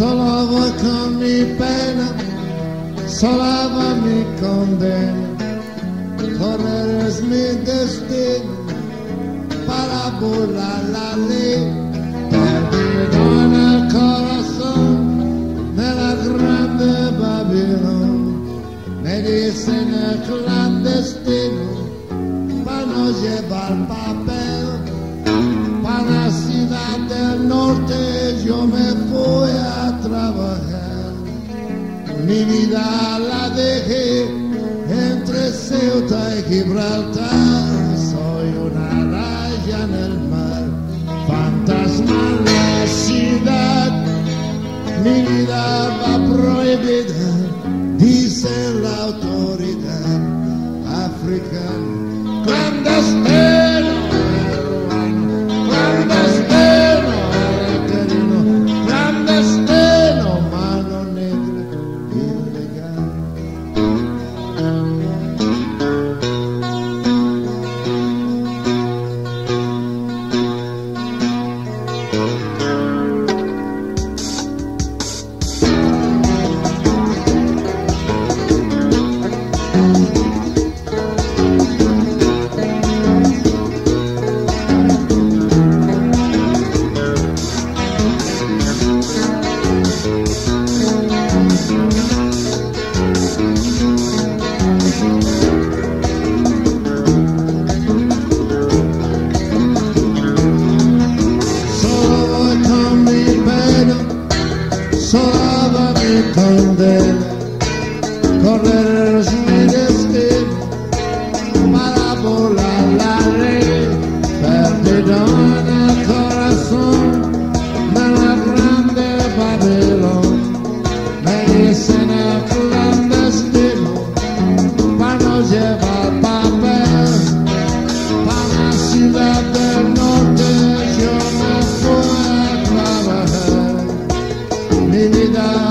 Solo voy con mi pena, sola va mi condena. Correr es mi destino para burlar la ley. Perdido en el corazón de la grande Babilón. Me dicen el clandestino para no llevar papel. Para la ciudad del norte yo me Mi vida la dejé entre Ceuta y Gibraltar. Soy una raya en el mar, fantasma en la ciudad. Mi vida va prohibida, dice la autoridad africana. Clandestino, va mi condena. Correr mi destino para volar la ley. Perdido en el corazón de la grande Babilón. Me dicen el clandestino para no llevar papel. Mi